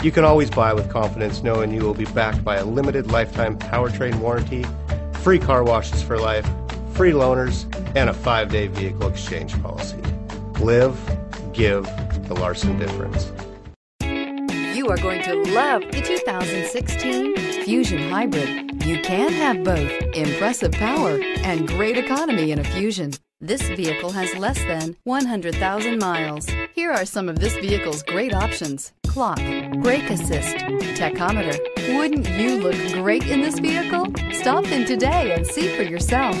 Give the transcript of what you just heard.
You can always buy with confidence knowing you will be backed by a limited lifetime powertrain warranty, free car washes for life, free loaners, and a five day vehicle exchange policy. Live, give the Larson difference. You are going to love the 2016 Fusion Hybrid. You can have both impressive power and great economy in a Fusion. This vehicle has less than 100,000 miles. Here are some of this vehicle's great options. Clock, brake assist, tachometer. Wouldn't you look great in this vehicle? Stop in today and see for yourself.